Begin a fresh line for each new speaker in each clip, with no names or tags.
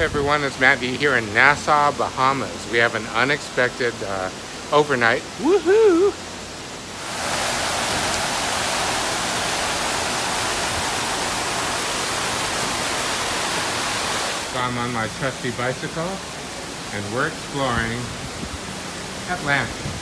everyone, it's Matt here in Nassau, Bahamas. We have an unexpected uh, overnight. Woohoo! So I'm on my trusty bicycle and we're exploring Atlantis.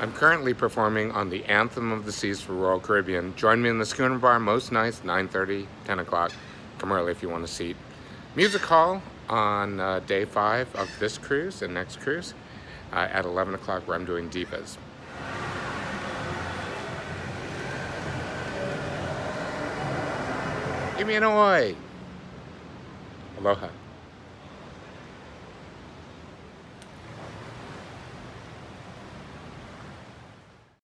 I'm currently performing on the Anthem of the Seas for Royal Caribbean. Join me in the Schooner Bar most nights, 9.30, 10 o'clock. Come early if you want a seat. Music Hall on uh, day five of this cruise and next cruise uh, at 11 o'clock where I'm doing Divas. Give me an oi! Aloha.